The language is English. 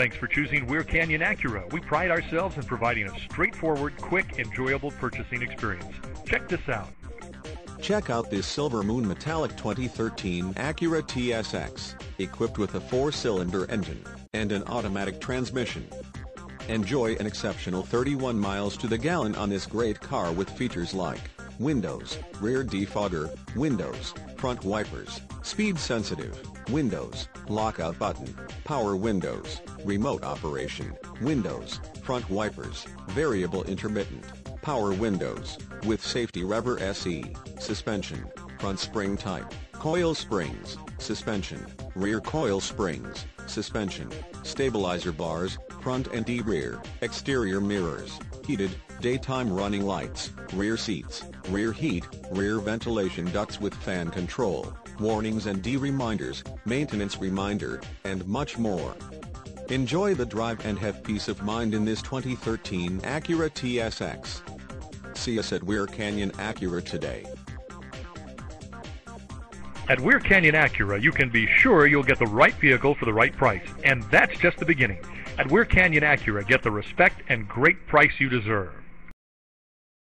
Thanks for choosing Weir Canyon Acura. We pride ourselves in providing a straightforward, quick, enjoyable purchasing experience. Check this out. Check out this Silver Moon Metallic 2013 Acura TSX, equipped with a four-cylinder engine and an automatic transmission. Enjoy an exceptional 31 miles to the gallon on this great car with features like windows, rear defogger, windows, front wipers, speed sensitive, windows, lockout button, power windows, remote operation, windows, front wipers, variable intermittent, power windows, with safety reverse, suspension, front spring type, coil springs, suspension, rear coil springs, suspension, stabilizer bars, front and rear, exterior mirrors, heated, daytime running lights, rear seats, rear heat, rear ventilation ducts with fan control, warnings and D-reminders, maintenance reminder, and much more. Enjoy the drive and have peace of mind in this 2013 Acura TSX. See us at Weir Canyon Acura today. At Weir Canyon Acura, you can be sure you'll get the right vehicle for the right price, and that's just the beginning. At Weir Canyon Acura, get the respect and great price you deserve.